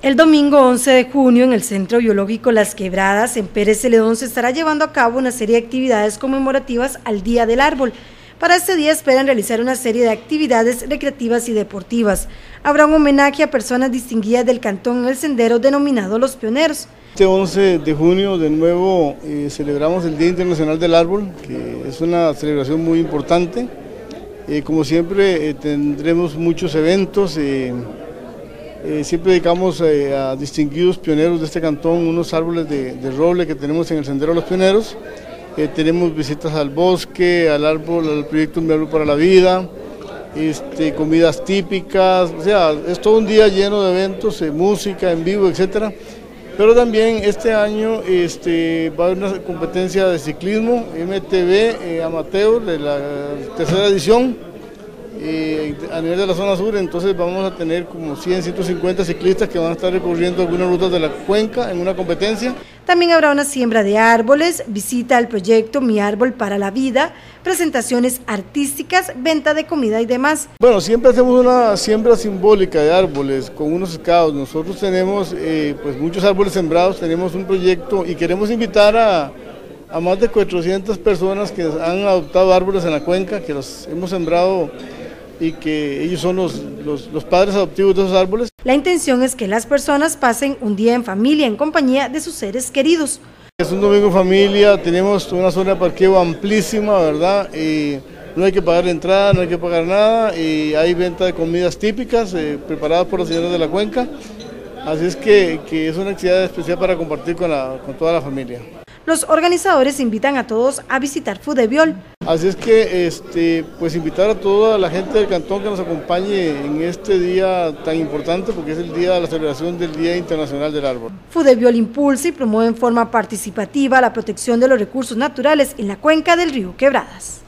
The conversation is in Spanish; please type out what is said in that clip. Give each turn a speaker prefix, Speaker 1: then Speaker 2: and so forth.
Speaker 1: El domingo 11 de junio en el Centro Biológico Las Quebradas en Pérez Celedón se estará llevando a cabo una serie de actividades conmemorativas al Día del Árbol. Para este día esperan realizar una serie de actividades recreativas y deportivas. Habrá un homenaje a personas distinguidas del cantón en el sendero denominado Los Pioneros.
Speaker 2: Este 11 de junio de nuevo eh, celebramos el Día Internacional del Árbol, que es una celebración muy importante. Eh, como siempre eh, tendremos muchos eventos. Eh, siempre dedicamos eh, a distinguidos pioneros de este cantón unos árboles de, roble que tenemos en el Sendero de los Pioneros. Eh, tenemos visitas al bosque, al árbol, al proyecto Un Árbol para la Vida, este, comidas típicas, o sea, es todo un día lleno de eventos, música en vivo, etcétera. Pero también este año este, va a haber una competencia de ciclismo, MTV Amateur de la tercera edición, eh, a nivel de la zona sur, entonces vamos a tener como 100, 150 ciclistas que van a estar recorriendo algunas rutas de la cuenca en una competencia.
Speaker 1: También habrá una siembra de árboles, visita al proyecto Mi Árbol para la Vida, presentaciones artísticas, venta de comida y demás.
Speaker 2: Bueno, siempre hacemos una siembra simbólica de árboles con unos scouts. Nosotros tenemos eh, pues muchos árboles sembrados, tenemos un proyecto y queremos invitar a, a más de 400 personas que han adoptado árboles en la cuenca, que los hemos sembrado y que ellos son los, los, padres adoptivos de esos árboles.
Speaker 1: La intención es que las personas pasen un día en familia, en compañía de sus seres queridos.
Speaker 2: Es un domingo en familia, tenemos una zona de parqueo amplísima, ¿verdad? Y no hay que pagar entrada, no hay que pagar nada, y hay venta de comidas típicas eh, preparadas por los señores de la cuenca. Así es que, que es una actividad especial para compartir con, la, con toda la familia.
Speaker 1: Los organizadores invitan a todos a visitar Fudebiol.
Speaker 2: Así es que este, pues invitar a toda la gente del cantón que nos acompañe en este día tan importante porque es el día de la celebración del Día Internacional del Árbol.
Speaker 1: Fudebiol impulsa y promueve en forma participativa la protección de los recursos naturales en la cuenca del río Quebradas.